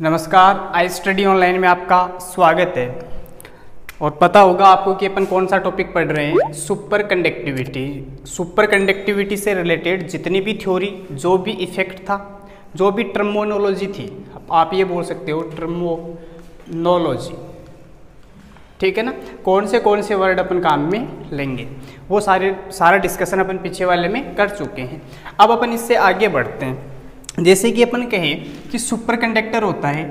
नमस्कार, I study online में आपका स्वागत है। और पता होगा आपको कि अपन कौन सा टॉपिक पढ़ रहे हैं? सुपर कंडक्टिविटी सुपर कंडक्टिविटी से रिलेटेड जितनी भी थ्योरी जो भी इफ़ेक्ट था, जो भी ट्रमोनोलॉजी थी, आप ये बोल सकते हो ट्रमोनोलॉजी ठीक है ना? कौन से कौन से वर्ड अपन काम में लेंगे? वो सारे, सारा डिस्कशन अपन पीछे वाले में कर चुके हैं। अब अपन इससे आगे बढ़ते हैं। जैसे कि अपन कहें कि सुपर कंडक्टर होता है,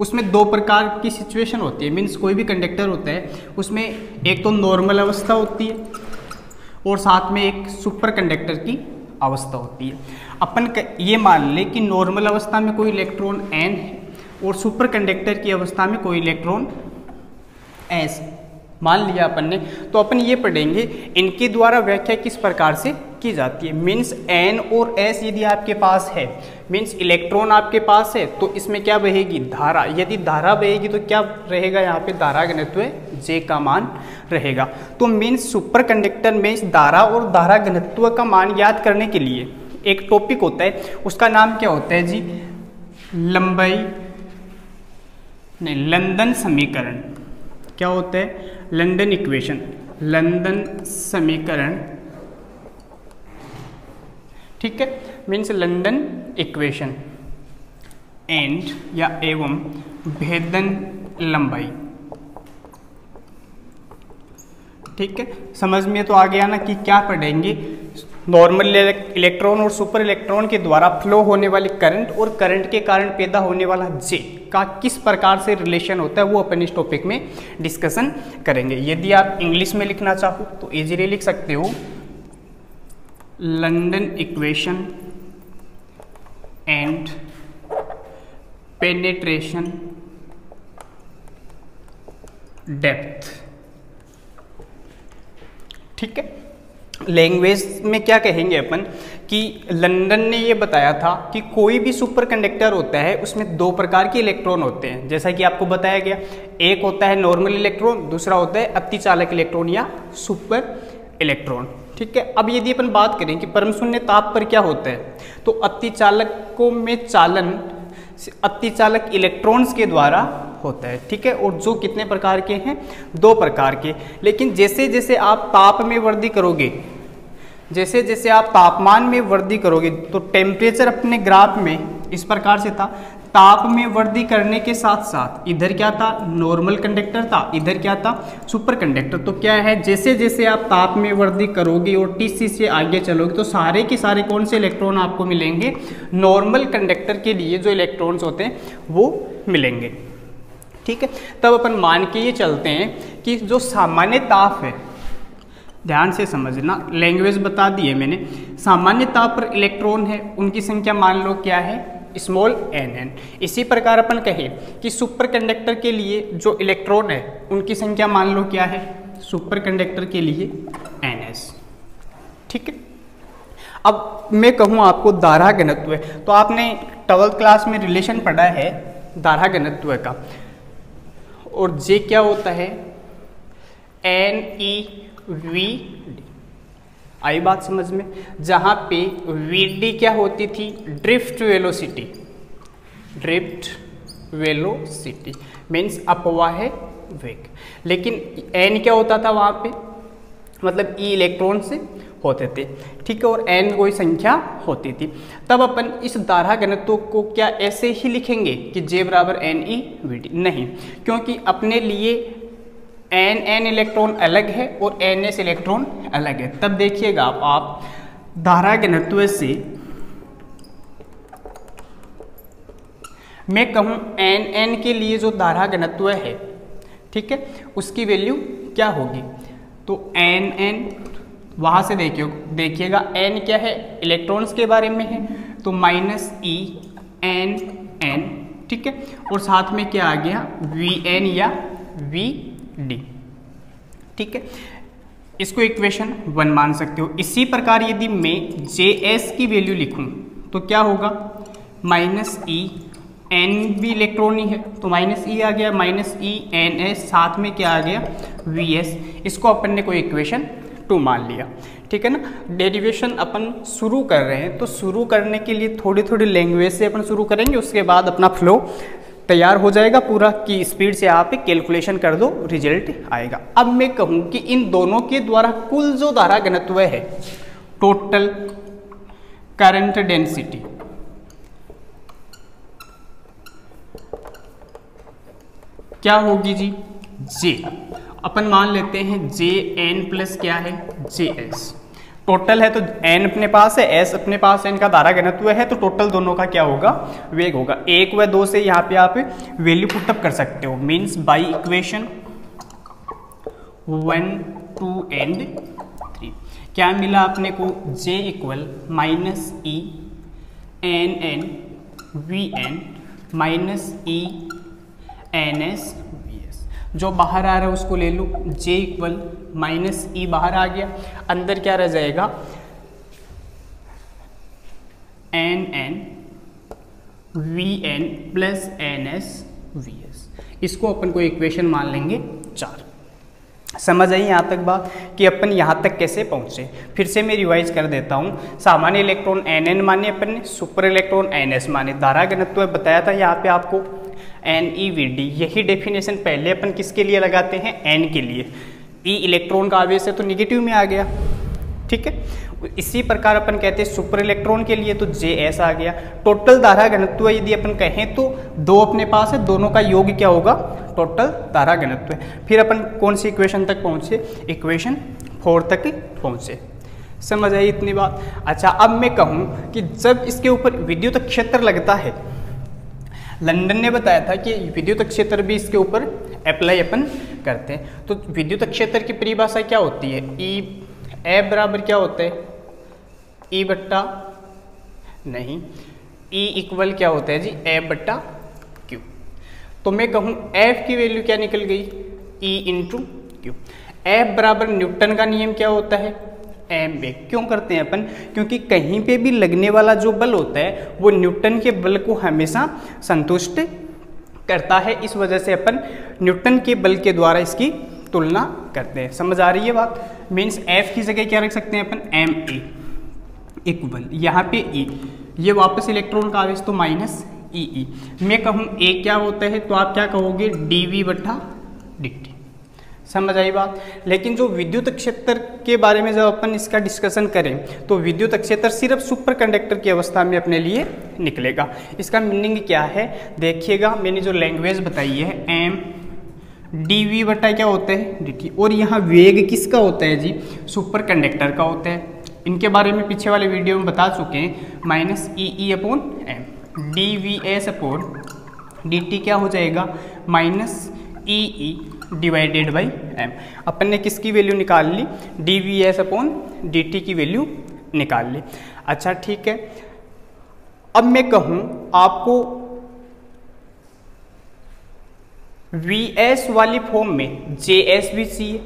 उसमें दो प्रकार की सिचुएशन होती है मीन्स कोई भी कंडक्टर होता है, उसमें एक तो नॉर्मल अवस्था होती है और साथ में एक सुपर कंडक्टर की अवस्था होती है। अपन ये मान लें कि नॉर्मल अवस्था में कोई इलेक्ट्रॉन एन है और सुपर कंडक्टर की अवस्था में कोई इलेक्ट्रॉन एस मान लिया अपन ने तो अपन ये पढ़ेंगे, इनके द्वारा व्याख्या किस प्रकार से की जाती है। मीन्स एन और एस यदि आपके पास है मीन्स इलेक्ट्रॉन आपके पास है तो इसमें क्या बहेगी? धारा। यदि धारा बहेगी तो क्या रहेगा यहाँ पे? धारा घनत्व जे का मान रहेगा। तो मीन्स सुपर कंडक्टर में इस धारा और धारा घनत्व का मान याद करने के लिए एक टॉपिक होता है। उसका नाम क्या होता है जी? लंबाई, नहीं, लंदन समीकरण। क्या होता है? लंदन इक्वेशन लंदन समीकरण ठीक है? मीन्स लंदन इक्वेशन एंड या एवं भेदन लंबाई. ठीक है? समझ में तो आ गया ना कि क्या पढ़ेंगे? नॉर्मल इलेक्ट्रॉन और सुपर इलेक्ट्रॉन के द्वारा फ्लो होने वाली करंट और करंट के कारण पैदा होने वाला जे का किस प्रकार से रिलेशन होता है वो अपन इस टॉपिक में डिस्कशन करेंगे। यदि आप इंग्लिश में लिखना चाहो तो इजीली लिख सकते हो। London equation and penetration depth ठीक है? लैंग्वेज में क्या कहेंगे अपन? कि लंदन ने ये बताया था कि कोई भी सुपर कंडक्टर होता है, उसमें दो प्रकार के इलेक्ट्रॉन होते हैं। जैसा कि आपको बताया गया, एक होता है नॉर्मल इलेक्ट्रॉन दूसरा होता है अतिचालक इलेक्ट्रॉन या सुपर इलेक्ट्रॉन ठीक है? अब यदि अपन बात करें कि परम शून्य ताप पर क्या होता है तो अतिचालकों में चालन, अतिचालक इलेक्ट्रॉन्स के द्वारा होता है, ठीक है? और जो कितने प्रकार के हैं? दो प्रकार के। लेकिन जैसे जैसे आप ताप में वृद्धि करोगे जैसे जैसे आप तापमान में वृद्धि करोगे तो टेम्परेचर अपने ग्राफ में इस प्रकार से था। ताप में वृद्धि करने के साथ साथ, इधर क्या था? नॉर्मल कंडक्टर था, इधर क्या था? सुपर कंडक्टर तो क्या है? जैसे जैसे आप ताप में वृद्धि करोगे और टीसी से आगे चलोगे तो सारे के सारे कौन से इलेक्ट्रॉन आपको मिलेंगे? नॉर्मल कंडक्टर के लिए जो इलेक्ट्रॉन्स होते हैं, वो मिलेंगे। ठीक है? तब अपन मान के ये चलते हैं कि जो सामान्य ताप है, ध्यान से समझना लैंग्वेज बता दी है मैंने। सामान्य ताप पर इलेक्ट्रॉन है, उनकी संख्या मान लो क्या है? स्मॉल एन एन इसी प्रकार अपन कहें कि सुपर कंडक्टर के लिए जो इलेक्ट्रॉन है, उनकी संख्या मान लो क्या है? सुपर कंडक्टर के लिए एन एस ठीक है? अब मैं कहूँ आपको दारा घनत्व तो आपने ट्वेल्थ क्लास में रिलेशन पढ़ा है दारा घनत्व का। और जे क्या होता है? एन ई वी डी आई बात समझ में? जहाँ पे वी डी क्या होती थी? Drift velocity drift velocity means अपवाह वेग। लेकिन एन क्या होता था वहाँ पे? मतलब ई इलेक्ट्रॉन से होते थे। ठीक है, और एन कोई संख्या होती थी। तब अपन इस धारा घनत्व को क्या ऐसे ही लिखेंगे कि जे बराबर एन ई वी डी नहीं, क्योंकि अपने लिए एन एन इलेक्ट्रॉन अलग है और एन एस इलेक्ट्रॉन अलग है। तब देखिएगा आप, आप धारा घनत्व से मैं कहूँ एन एन के लिए जो धारा घनत्व है ठीक है उसकी वैल्यू क्या होगी? तो एन एन वहाँ से देखिए देखिएगा एन क्या है? इलेक्ट्रॉन्स के बारे में है। तो माइनस ई एन एन ठीक है और साथ में क्या आ गया? वी एन या वी डी ठीक है? इसको इक्वेशन वन मान सकते हो। इसी प्रकार यदि मैं जे एस की वैल्यू लिखूं तो क्या होगा? माइनस ई एन भी इलेक्ट्रॉन ही है। तो माइनस ई आ गया माइनस ई एन एस साथ में क्या आ गया? वी एस इसको अपन ने कोई इक्वेशन टू मान लिया। ठीक है ना? डेरिवेशन अपन शुरू कर रहे हैं तो शुरू करने के लिए थोड़ी थोड़ी लैंग्वेज से अपन शुरू करेंगे, उसके बाद अपना फ्लो तैयार हो जाएगा पूरा कि स्पीड से आप कैलकुलेशन कर दो, रिज़ल्ट आएगा। अब मैं कहूँ कि इन दोनों के द्वारा कुल जो धारा घनत्व है टोटल करंट डेंसिटी क्या होगी जी? जे अपन मान लेते हैं जे एन प्लस क्या है? जे एस टोटल है तो एन अपने पास है एस अपने पास है, इनका धारा घनत्व है तो टोटल दोनों का क्या होगा? वेग होगा। एक व दो से यहाँ पे आप वैल्यू पुटअप कर सकते हो। Means by equation one two and three क्या मिला आपने को? J equal minus E N N V N minus E N S V S जो बाहर आ रहा है उसको ले लो। जे इक्वल माइनस ई बाहर आ गया। अंदर क्या रह जाएगा? N N V N plus N S V S इसको अपन को इक्वेशन मान लेंगे चार। समझ आई यहाँ तक बात कि अपन यहाँ तक कैसे पहुँचे? फिर से मैं रिवाइज कर देता हूँ। सामान्य इलेक्ट्रॉन एन एन माने अपन ने सुपर इलेक्ट्रॉन एन एस माने। धारा घनत्व बताया था यहाँ पे आपको। एन ई वी डी यही डेफिनेशन पहले अपन किसके लिए लगाते हैं? एन के लिए। E इलेक्ट्रॉन का आवेश है तो निगेटिव में आ गया। ठीक है? इसी प्रकार अपन कहते हैं सुपर इलेक्ट्रॉन के लिए तो जे एस आ गया। टोटल धारा घनत्व यदि अपन कहें तो दो अपने पास है, दोनों का योग क्या होगा? टोटल धारा घनत्व फिर अपन कौन सी इक्वेशन तक पहुँचे? इक्वेशन फोर तक पहुँचे। समझ आई इतनी बात? अच्छा अब मैं कहूँ कि जब इसके ऊपर विद्युत क्षेत्र लगता है, लंदन ने बताया था कि विद्युत क्षेत्र भी इसके ऊपर अप्लाई अपन करते हैं। तो विद्युत क्षेत्र की परिभाषा क्या होती है? ई ए बराबर क्या होता है? ई बट्टा नहीं। ई इक्वल क्या होता है जी? ए बट्टा क्यू तो मैं कहूँ एफ़ की वैल्यू क्या निकल गई? ई इंटू क्यू एफ़ बराबर न्यूटन का नियम क्या होता है? एम बे क्यों करते हैं अपन? क्योंकि कहीं पे भी लगने वाला जो बल होता है, वो न्यूटन के बल को हमेशा संतुष्ट करता है, इस वजह से अपन न्यूटन के बल के द्वारा इसकी तुलना करते हैं। समझ आ रही है बात? मीन्स एफ़ की जगह क्या रख सकते हैं अपन? एम ए इक्वल यहाँ पे ई e. ये वापस इलेक्ट्रॉन का आवेश तो माइनस ई ई मैं कहूँ ए क्या होता है तो आप क्या कहोगे? डी वी बट्ठा डी समझ आई बात? लेकिन जो विद्युत क्षेत्र के बारे में जब अपन इसका डिस्कशन करें तो विद्युत क्षेत्र सिर्फ़ सुपर कंडक्टर की अवस्था में अपने लिए निकलेगा। इसका मीनिंग क्या है? देखिएगा, मैंने जो लैंग्वेज बताई है एम डी वी बटा क्या होता है? डी टी और यहाँ वेग किसका होता है जी? सुपर कंडक्टर का होता है। इनके बारे में पीछे वाले वीडियो में बता चुके हैं। Minus E E upon M D V S upon D T क्या हो जाएगा? Minus E E divided by M अपन ने किसकी वैल्यू निकाल ली? D V S upon D T की वैल्यू निकाल ली। अच्छा ठीक है। अब मैं कहूँ, आपको वी एस वाली फॉर्म में जे एस भी चाहिए।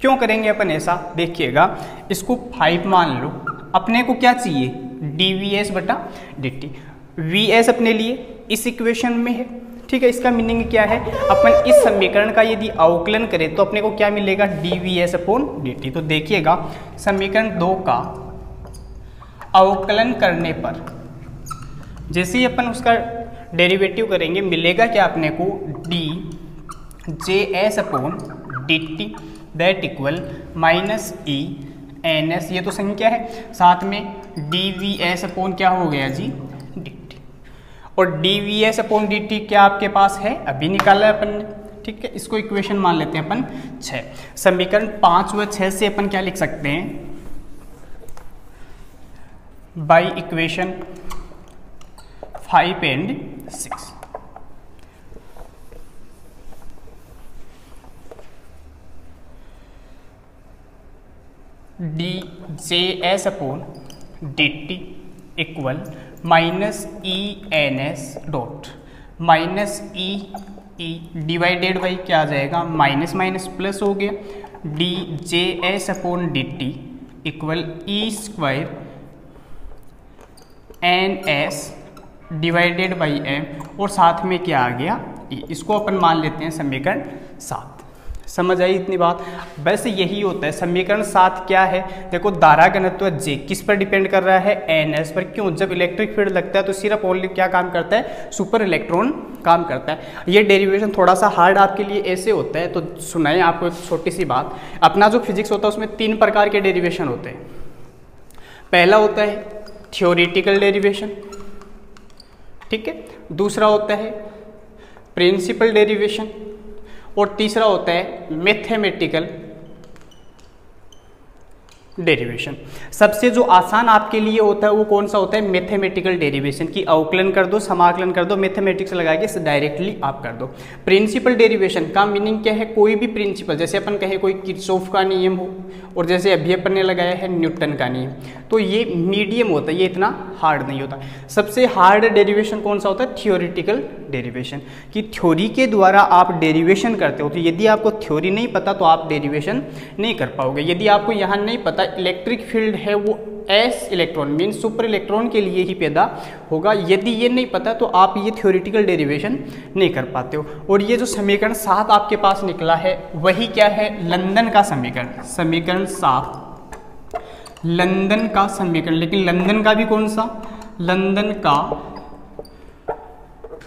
क्यों करेंगे अपन ऐसा? देखिएगा, इसको फाइव मान लो। अपने को क्या चाहिए? डी वी एस बटा डी टी वी एस अपने लिए इस इक्वेशन में है। ठीक है, इसका मीनिंग क्या है? अपन इस समीकरण का यदि अवकलन करें तो अपने को क्या मिलेगा? D V S upon D T तो देखिएगा, समीकरण दो का अवकलन करने पर, जैसे ही अपन उसका डेरिवेटिव करेंगे, मिलेगा क्या अपने को? D J S upon D T that equal minus E N S ये तो संख्या है। साथ में डी वी एस अपोन क्या हो गया जी? और D V S upon D T क्या आपके पास है? अभी निकाला है अपन ने, ठीक है? इसको इक्वेशन मान लेते हैं अपन छः समीकरण पाँच व छः से अपन क्या लिख सकते हैं? By equation five and six D J S upon D T equal minus E N S dot minus E E divided by क्या आ जाएगा? माइनस माइनस प्लस हो गया। D J S upon D T equal E square N S divided by M और साथ में क्या आ गया? ई इसको अपन मान लेते हैं समीकरण सात। समझ आई इतनी बात? वैसे यही होता है, समीकरण सात क्या है? देखो, धारा घनत्व जे किस पर डिपेंड कर रहा है? एन एस पर क्यों? जब इलेक्ट्रिक फ़ील्ड लगता है तो सिर्फ़ ओनली क्या काम करता है? सुपर इलेक्ट्रॉन काम करता है। ये डेरिवेशन थोड़ा सा हार्ड आपके लिए ऐसे होता है तो सुनाए आपको एक छोटी सी बात। अपना जो फिजिक्स होता है, उसमें तीन प्रकार के डेरिवेशन होते हैं। पहला होता है थियोरिटिकल डेरिवेशन ठीक है? दूसरा होता है प्रिंसिपल डेरिवेशन और तीसरा होता है मैथमेटिकल डेरिवेशन। सबसे जो आसान आपके लिए होता है वो कौन सा होता है? मैथमेटिकल डेरिवेशन की। अवकलन कर दो, समाकलन कर दो, मैथमेटिक्स लगा के डायरेक्टली आप कर दो। प्रिंसिपल डेरिवेशन का मीनिंग क्या है? कोई भी प्रिंसिपल जैसे अपन कहे कोई किरसोफ का नियम हो, और जैसे अभी अपन ने लगाया है न्यूटन का नियम। तो ये मीडियम होता है, ये इतना हार्ड नहीं होता। सबसे हार्ड डेरिवेशन कौन सा होता है? Theoretical derivation. कि थ्योरी के द्वारा आप डेरिवेशन करते हो तो यदि आपको थ्योरी नहीं पता तो आप डेरिवेशन नहीं कर पाओगे। यदि आपको यहाँ नहीं पता इलेक्ट्रिक फ़ील्ड है, वो S electron mean super electron के लिए ही पैदा होगा। यदि ये नहीं पता तो आप ये थ्योरिटिकल डेरिवेशन नहीं कर पाते हो। और ये जो समीकरण सात आपके पास निकला है, वही क्या है? लंदन का समीकरण। समीकरण सात। लंदन का समीकरण। लेकिन लंदन का भी कौन सा? लंदन का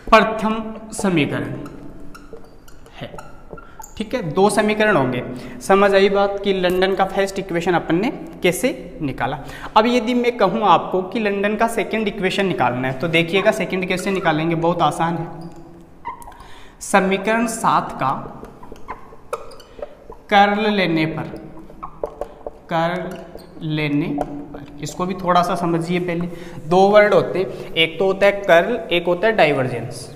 प्रथम समीकरण है। ठीक है? दो समीकरण होंगे। समझ आई बात कि लंदन का फ़र्स्ट इक्वेशन अपन ने कैसे निकाला? अब यदि मैं कहूँ आपको कि लंदन का सेकंड इक्वेशन निकालना है तो देखिएगा सेकंड कैसे निकालेंगे, बहुत आसान है। समीकरण सात का कर्ल लेने पर, कर्ल लेने पर, इसको भी थोड़ा सा समझिए पहले। दो वर्ड होते हैं, एक तो होता है कर्ल, एक होता है डाइवर्जेंस।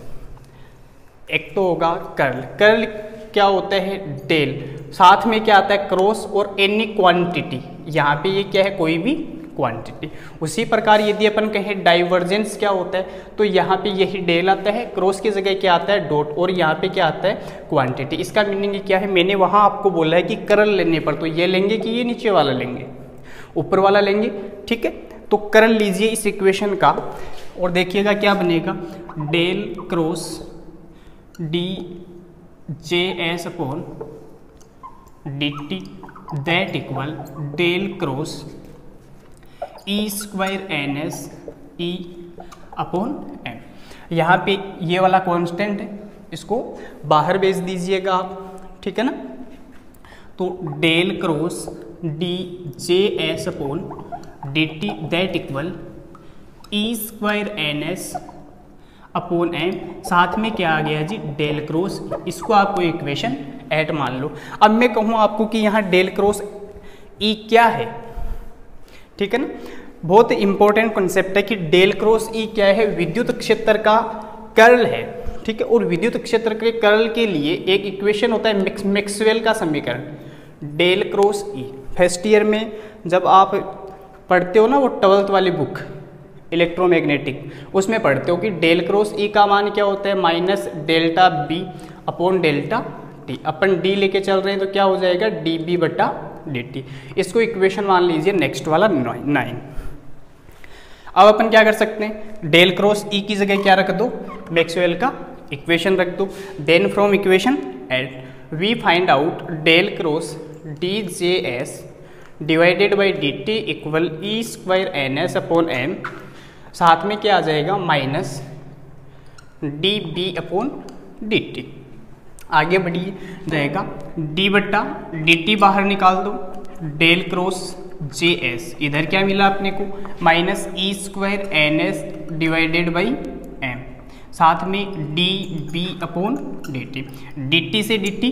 एक तो होगा कर्ल। कर्ल क्या होता है? डेल। साथ में क्या आता है? क्रॉस और एनी क्वांटिटी। यहाँ पे ये क्या है? कोई भी क्वांटिटी। उसी प्रकार यदि अपन कहें डाइवर्जेंस क्या होता है तो यहाँ पे यही डेल आता है। क्रॉस की जगह क्या आता है? डॉट। और यहाँ पे क्या आता है? क्वांटिटी। इसका मीनिंग क्या है? मैंने वहाँ आपको बोला है कि करल लेने पर। तो ये लेंगे कि ये नीचे वाला लेंगे? ऊपर वाला लेंगे? ठीक है? तो करल लीजिए इस इक्वेशन का। और देखिएगा क्या बनेगा? Del cross D J S upon D T that equal del cross E square N S E upon M यहाँ पे ये वाला कांस्टेंट है, इसको बाहर भेज दीजिएगा आप, ठीक है ना? तो del cross D J S upon D T that equal E square N S upon M. साथ में क्या आ गया जी? Del cross. इसको आपको इक्वेशन एट मान लो। अब मैं कहूँ आपको कि यहाँ डेल क्रॉस ई क्या है? ठीक है ना? बहुत इंपॉर्टेंट कॉन्सेप्ट है कि डेल क्रॉस ई क्या है? विद्युत क्षेत्र का कर्ल है। ठीक है? और विद्युत क्षेत्र के कर्ल के लिए एक इक्वेशन होता है मैक्सवेल का समीकरण। Del cross E first year में जब आप पढ़ते हो ना वो ट्वेल्थ वाली बुक इलेक्ट्रोमैग्नेटिक उसमें पढ़ते हो कि डेल क्रॉस ई का मान क्या होता है? Minus delta B upon delta T अपन डी लेके चल रहे हैं तो क्या हो जाएगा? डी बी बटा डी टी इसको इक्वेशन मान लीजिए नेक्स्ट वाला नाइन अब अपन क्या कर सकते हैं? डेल क्रॉस ई की जगह क्या रख दो? मैक्सवेल का इक्वेशन रख दो. Then from equation eight we find out del cross D J S divided by D T equal E square N S upon M साथ में क्या आ जाएगा? Minus D B upon D T आगे बढ़िए, जाएगा डी बट्टा डी टी बाहर निकाल दो डेल क्रॉस जे एस इधर क्या मिला अपने को? Minus E square N S divided by M साथ में D B upon D T D T से डी टी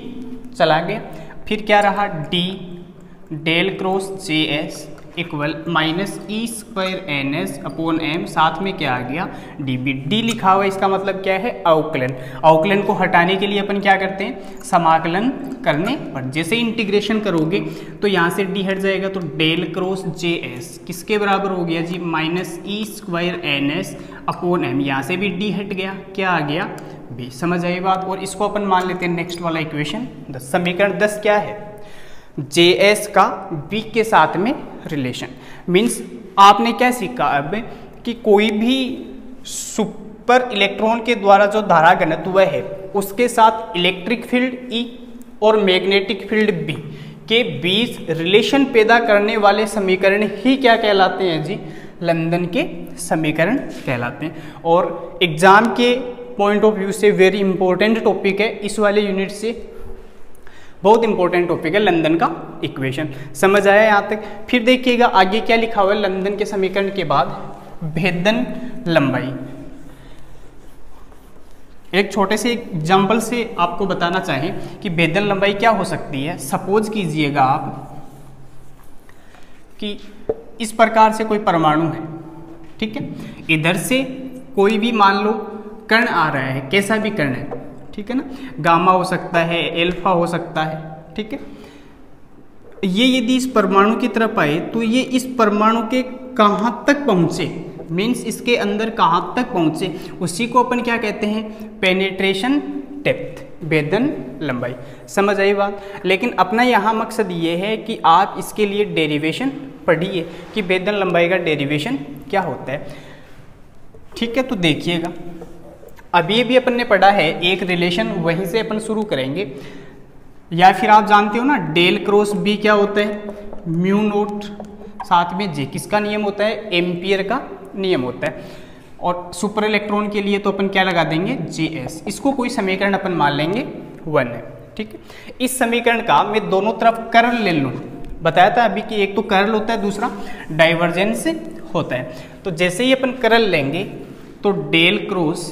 चला गया। फिर क्या रहा? D del cross J S equal minus E square N S upon M साथ में क्या आ गया? डी बी डी लिखा हुआ इसका मतलब क्या है? अवकलन अवकलन को हटाने के लिए अपन क्या करते हैं? समाकलन करने पर। जैसे इंटीग्रेशन करोगे तो यहाँ से डी हट जाएगा तो डेल क्रॉस जे एस किसके बराबर हो गया जी? Minus E square N S upon M यहाँ से भी डी हट गया। क्या आ गया? बी समझ आई बात। और इसको अपन मान लेते हैं नेक्स्ट वाला इक्वेशन दस समीकरण दस क्या है? जे एस का बी के साथ में रिलेशन मीन्स आपने क्या सीखा अब कि कोई भी सुपर इलेक्ट्रॉन के द्वारा जो धारा घनत्व है, उसके साथ इलेक्ट्रिक फ़ील्ड ई और मैग्नेटिक फ़ील्ड बी के बीच रिलेशन पैदा करने वाले समीकरण ही क्या कहलाते हैं जी? लंदन के समीकरण कहलाते हैं। और एग्ज़ाम के पॉइंट ऑफ़ व्यू से वेरी इंपॉर्टेंट टॉपिक है। इस वाले यूनिट से बहुत इंपॉर्टेंट टॉपिक है लंदन का इक्वेशन समझ आया यहाँ तक? फिर देखिएगा, आगे क्या लिखा हुआ है? लंदन के समीकरण के बाद भेदन लंबाई. एक छोटे से एग्ज़ाम्पल से आपको बताना चाहें कि भेदन लंबाई क्या हो सकती है? सपोज़ कीजिएगा आप कि इस प्रकार से कोई परमाणु है, ठीक है? इधर से कोई भी मान लो कर्ण आ रहा है, कैसा भी कर्ण है ठीक है ना? गामा हो सकता है, एल्फा हो सकता है, ठीक है? ये यदि इस परमाणु की तरफ़ आए तो ये इस परमाणु के कहाँ तक पहुँचे? मीन्स इसके अंदर कहाँ तक पहुँचे? उसी को अपन क्या कहते हैं? पेनेट्रेशन डेप्थ वेदन लंबाई। समझ आई बात? लेकिन अपना यहाँ मकसद ये है कि आप इसके लिए डेरिवेशन पढ़िए कि वेदन लंबाई का डेरिवेशन क्या होता है। ठीक है तो देखिएगा। अभी अभी अपन ने पढ़ा है, एक रिलेशन वहीं से अपन शुरू करेंगे। या फिर आप जानते हो ना, डेल क्रॉस बी क्या होता है? म्यू नोट, साथ में जे किसका नियम होता है? एम्पियर का नियम होता है। और सुपर इलेक्ट्रॉन के लिए तो अपन क्या लगा देंगे? J S. इसको कोई समीकरण अपन मान लेंगे, वन है, ठीक है? इस समीकरण का मैं दोनों तरफ़ कर्ल ले लूँ। बताया था अभी कि एक तो कर्ल होता है, दूसरा डाइवर्जेंस होता है। तो जैसे ही अपन कर्ल लेंगे तो del cross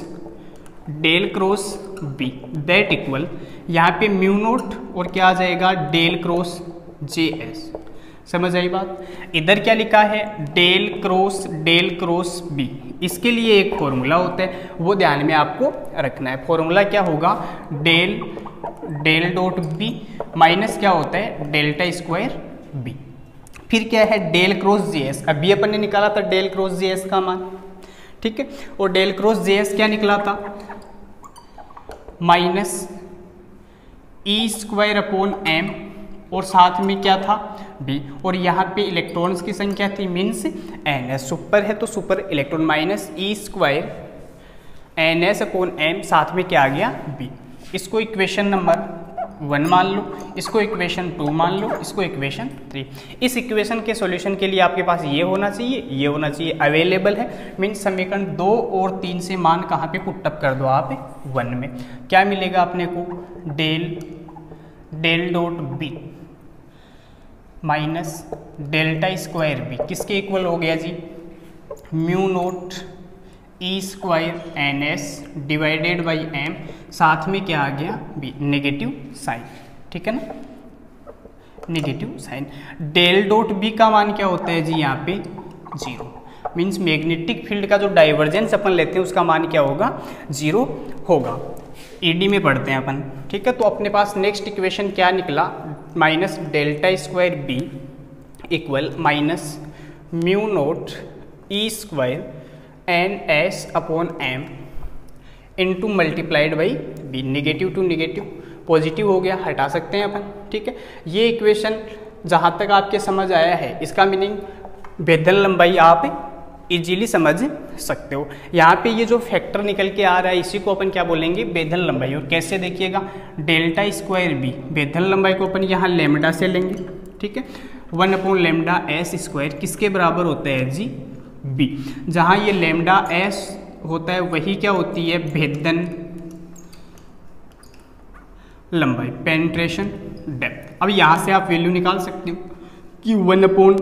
del cross B, that equal, यहाँ पे म्यू नोट और क्या आ जाएगा? Del cross J S. समझ आई बात? इधर क्या लिखा है? Del cross del cross B. इसके लिए एक फॉर्मूला होता है, वो ध्यान में आपको रखना है। फॉर्मूला क्या होगा? Del del dot B minus क्या होता है? Delta square B. फिर क्या है? Del cross J S. अभी अपन ने निकाला था डेल क्रॉस जे एस का मान। ठीक है? और डेल क्रॉस जे एस क्या निकला था? Minus E square upon M, और साथ में क्या था? बी। और यहाँ पे इलेक्ट्रॉन्स की संख्या थी मीन्स एन एस। सुपर है तो super electron minus E square N S upon M, साथ में क्या आ गया? बी। इसको इक्वेशन नंबर वन मान लो, इसको इक्वेशन टू मान लो, इसको इक्वेशन थ्री इस इक्वेशन के सॉल्यूशन के लिए आपके पास ये होना चाहिए, ये होना चाहिए अवेलेबल है। मीन्स समीकरण दो और तीन से मान कहाँ पे पुटअप कर दो आप वन में। क्या मिलेगा अपने को? Del del dot B minus delta square B किसके इक्वल हो गया जी? Mu naught E square N S divided by M साथ में क्या आ गया? बी नेगेटिव साइन ठीक है ना? Negative sign del dot B का मान क्या होता है जी यहाँ पे? ज़ीरो मीन्स मैग्नेटिक फ़ील्ड का जो डाइवर्जेंस अपन लेते हैं, उसका मान क्या होगा? ज़ीरो होगा. ईडी में पढ़ते हैं अपन. ठीक है? तो अपने पास नेक्स्ट इक्वेशन क्या निकला? Minus delta square B equal minus mu naught E square N S upon M into multiplied by B negative two negative positive हो गया, हटा सकते हैं अपन, ठीक है? ये इक्वेशन जहाँ तक आपके समझ आया है, इसका मीनिंग बेदन लंबाई आप इजीली समझ सकते हो। यहाँ पे ये जो फैक्टर निकल के आ रहा है, इसी को अपन क्या बोलेंगे? बेदन लंबाई। और कैसे देखिएगा? डेल्टा स्क्वायर बी बेदन लंबाई को अपन यहाँ लेमडा से लेंगे, ठीक है? One upon lambda S square किसके बराबर होता है जी? बी। जहाँ ये लेमडा एस होता है, वही क्या होती है? भेदन। लंबाई पेंट्रेशन डेप्थ अब यहाँ से आप वैल्यू निकाल सकते हो। कि one upon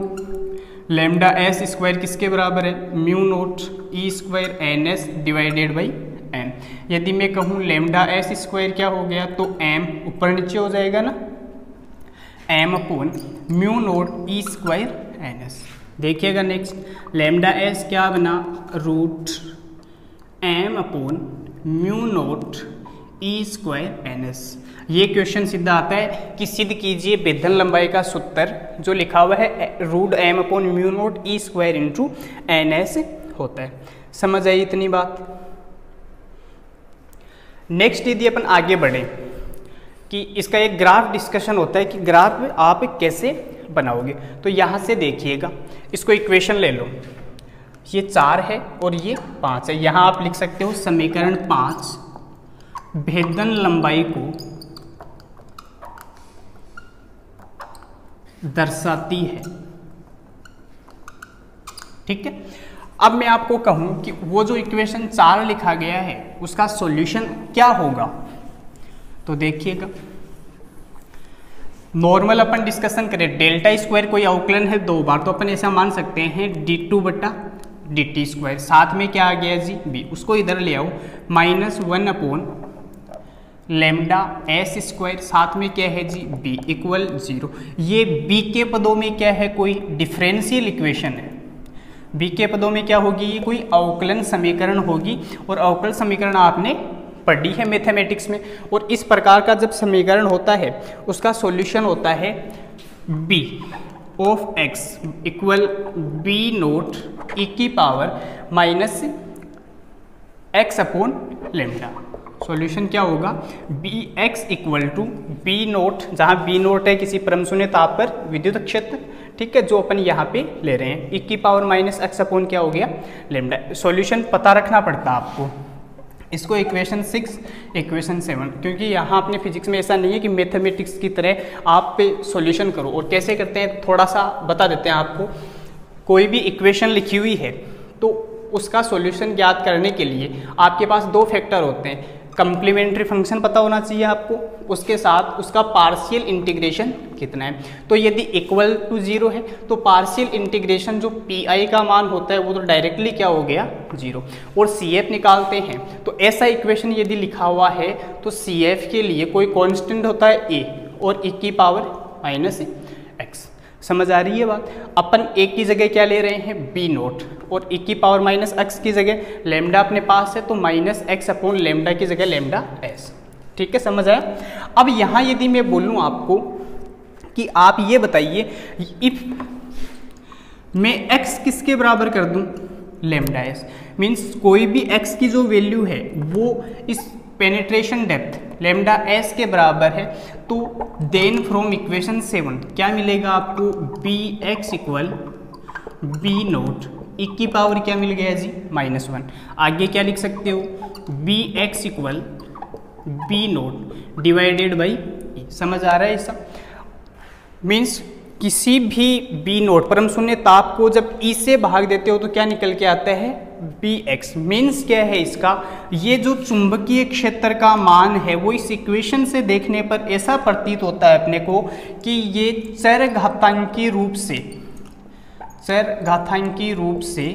lambda S square किसके बराबर है? Mu naught E square N S divided by M यदि मैं कहूँ लेमडा एस स्क्वायर क्या हो गया तो एम ऊपर नीचे हो जाएगा ना? M upon mu naught E square N S. देखिएगा नेक्स्ट लेमडा एस क्या बना? Root M upon mu naught E square N S ये क्वेश्चन सीधा आता है कि सिद्ध कीजिए बेदन लंबाई का सूत्र जो लिखा हुआ है root M upon mu naught E square into N S होता है। समझ आई इतनी बात? नेक्स्ट यदि अपन आगे बढ़े, कि इसका एक ग्राफ डिस्कशन होता है कि ग्राफ आप कैसे बनाओगे। तो यहाँ से देखिएगा, इसको इक्वेशन ले लो। ये चार है और ये पाँच है। यहाँ आप लिख सकते हो समीकरण पाँच, भेदन लंबाई को दर्शाती है। ठीक है? अब मैं आपको कहूँ कि वो जो इक्वेशन चार लिखा गया है, उसका सॉल्यूशन क्या होगा? तो देखिएगा। नॉर्मल अपन डिस्कशन करें। डेल्टा स्क्वायर कोई अवकलन है, दो बार तो अपन ऐसा मान सकते हैं। डी टू बटा डी टी स्क्वायर साथ में क्या आ गया जी? बी उसको इधर ले आओ। Minus one upon lambda S square साथ में क्या है जी? बी इक्वल ज़ीरो ये बी के पदों में क्या है? कोई डिफरेंशियल इक्वेशन है। बी के पदों में क्या होगी? ये कोई अवकलन समीकरण होगी। और अवकलन समीकरण आपने पढ़ी है मैथमेटिक्स में, और इस प्रकार का जब समीकरण होता है, उसका सॉल्यूशन होता है B of X equal B naught E की power minus X upon lambda solution क्या होगा? B X equal to B naught जहाँ बी नोट है, किसी परम शून्य ताप पर, विद्युत क्षेत्र, ठीक है, जो अपन यहाँ पे ले रहे हैं। इक्की पावर माइनस एक्स अपॉन क्या हो गया? लेमडा सॉल्यूशन पता रखना पड़ता आपको। इसको इक्वेशन सिक्स इक्वेशन सेवन क्योंकि यहाँ अपने फिजिक्स में ऐसा नहीं है कि मैथमेटिक्स की तरह आप पे सॉल्यूशन करो। और कैसे करते हैं थोड़ा सा बता देते हैं आपको। कोई भी इक्वेशन लिखी हुई है तो उसका सॉल्यूशन ज्ञात करने के लिए आपके पास दो फैक्टर होते हैं। कंप्लीमेंट्री फ़ंक्शन पता होना चाहिए आपको। उसके साथ उसका पार्शियल इंटीग्रेशन कितना है। तो यदि इक्वल टू ज़ीरो है तो पार्शियल इंटीग्रेशन जो पी आई का मान होता है, वो तो डायरेक्टली क्या हो गया? ज़ीरो और सी एफ़ निकालते हैं तो ऐसा इक्वेशन यदि लिखा हुआ है तो सी एफ़ के लिए कोई कॉन्स्टेंट होता है ए और ए की पावर माइनस एक्स समझ आ रही है बात? अपन एक की जगह क्या ले रहे हैं? B naught. और एक की पावर माइनस एक्स की जगह लेमडा अपने पास है तो माइनस एक्स अपॉन लेमडा की जगह लेमडा एस ठीक है, समझ आया? अब यहाँ यदि मैं बोलूँ आपको कि आप ये बताइए इफ़ मैं एक्स किसके बराबर कर दूँ? लेमडा एस मीन्स कोई भी एक्स की जो वैल्यू है, वो इस पेनेट्रेशन डेप्थ लेमडा एस के बराबर है तो देन फ्रॉम इक्वेशन सेवन क्या मिलेगा आपको? B X equal B naught E की पावर क्या मिल गया जी? माइनस वन आगे क्या लिख सकते हो? B X equal B naught divided by समझ आ रहा है ऐसा? मीन्स किसी भी बी नोट परम शून्य ताप को जब ई से भाग देते हो तो क्या निकल के आता है? बी एक्स मीन्स क्या है इसका? ये जो चुंबकीय क्षेत्र का मान है, वो इस इक्वेशन से देखने पर ऐसा प्रतीत होता है अपने को कि ये चर घातांकी रूप से चर घातांकी रूप से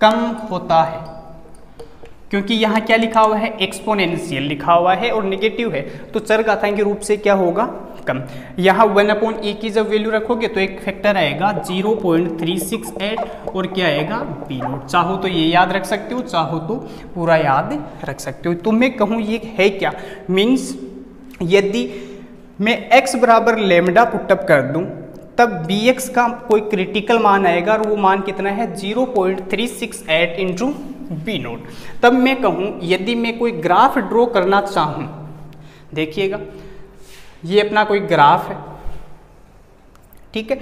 कम होता है। क्योंकि यहाँ क्या लिखा हुआ है? एक्सपोनेंशियल लिखा हुआ है और निगेटिव है। तो चर घातांकी रूप से क्या होगा? कम। यहाँ वन अपॉन ई की जब वैल्यू रखोगे तो एक फैक्टर आएगा zero point three six eight और क्या आएगा? बी नोट चाहो तो ये याद रख सकते हो, चाहो तो पूरा याद रख सकते हो। तो मैं कहूँ ये है क्या? मीन्स यदि मैं x बराबर लेमडा पुटअप कर दूँ, तब बी एक्स का कोई क्रिटिकल मान आएगा और वो मान कितना है? Zero point three six eight into B naught तब मैं कहूँ यदि मैं कोई ग्राफ ड्रॉ करना चाहूँ, देखिएगा ये अपना कोई ग्राफ है। ठीक है?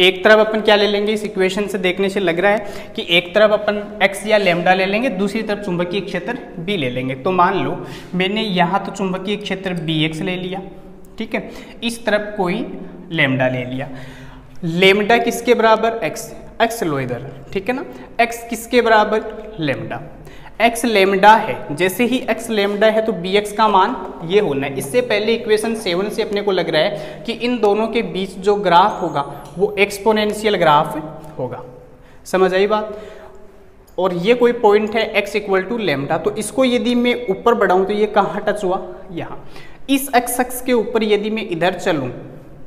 एक तरफ़ अपन क्या ले लेंगे? इस इक्वेशन से देखने से लग रहा है कि एक तरफ़ अपन x या लेमडा ले लेंगे, दूसरी तरफ़ चुंबकीय क्षेत्र b ले लेंगे। तो मान लो, मैंने यहाँ तो चुंबकीय क्षेत्र बी एक्स ले लिया। ठीक है? इस तरफ़ कोई लेमडा ले लिया। लेमडा किसके बराबर? x x लो इधर। ठीक है ना? x किसके बराबर? लेमडा एक्स लेमडा है। जैसे ही एक्स लेमडा है तो बी एक्स का मान ये होना है। इससे पहले इक्वेशन सेवन से अपने को लग रहा है कि इन दोनों के बीच जो ग्राफ होगा, वो एक्सपोनेंशियल ग्राफ होगा। समझ आई बात? और ये कोई पॉइंट है एक्स इक्वल टू लेमडा तो इसको यदि मैं ऊपर बढ़ाऊँ तो ये कहाँ टच हुआ? यहाँ। इस एक्स एक्स के ऊपर यदि मैं इधर चलूँ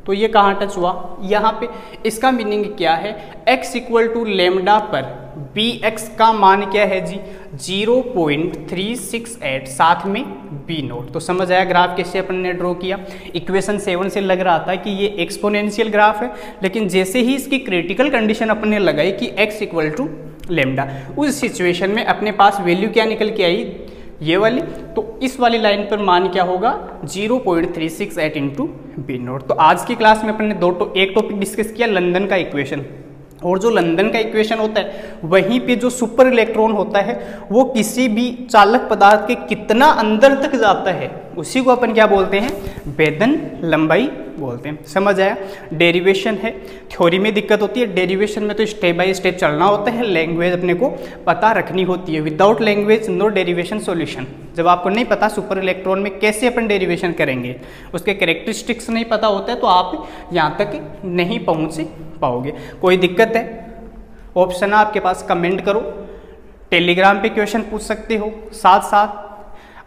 तो ये कहाँ टच हुआ? यहाँ पे। इसका मीनिंग क्या है? X इक्वल टू लेमडा पर बी एक्स का मान क्या है जी? Zero point three six eight साथ में बी नोट। तो समझ आया ग्राफ कैसे अपन ने ड्रॉ किया? इक्वेशन सेवन से लग रहा था कि ये एक्सपोनेंशियल ग्राफ है, लेकिन जैसे ही इसकी क्रिटिकल कंडीशन अपन ने लगाई कि x इक्वल टू लेमडा उस सिचुएशन में अपने पास वैल्यू क्या निकल के आई? ये वाली। तो इस वाली लाइन पर मान क्या होगा? Zero point three six eight into B naught. तो आज की क्लास में अपन ने दो तो एक टॉपिक डिस्कस किया लंदन का इक्वेशन और जो लंदन का इक्वेशन होता है, वहीं पे जो सुपर इलेक्ट्रॉन होता है, वो किसी भी चालक पदार्थ के कितना अंदर तक जाता है, उसी को अपन क्या बोलते हैं? वेदन लंबाई बोलते हैं। समझ आया? डेरिवेशन है। थ्योरी में दिक्कत होती है। डेरिवेशन में तो स्टेप बाय स्टेप चलना होता है। लैंग्वेज अपने को पता रखनी होती है। Without language no derivation solution जब आपको नहीं पता सुपर इलेक्ट्रॉन में कैसे अपन डेरिवेशन करेंगे, उसके करेक्टरिस्टिक्स नहीं पता होता है तो आप यहाँ तक नहीं पहुँच। पाओगे। कोई दिक्कत है? ऑप्शन है, आपके पास कमेंट करो। टेलीग्राम पे क्वेश्चन पूछ सकते हो। साथ साथ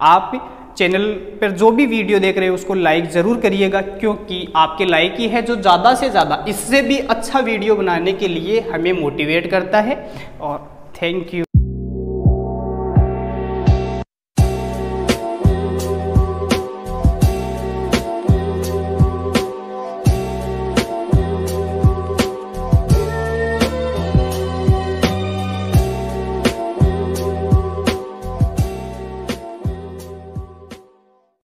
आप चैनल पर जो भी वीडियो देख रहे हो, उसको लाइक ज़रूर करिएगा, क्योंकि आपके लाइक ही है जो ज़्यादा से ज़्यादा। इससे भी अच्छा वीडियो बनाने के लिए हमें मोटिवेट करता है। और थैंक यू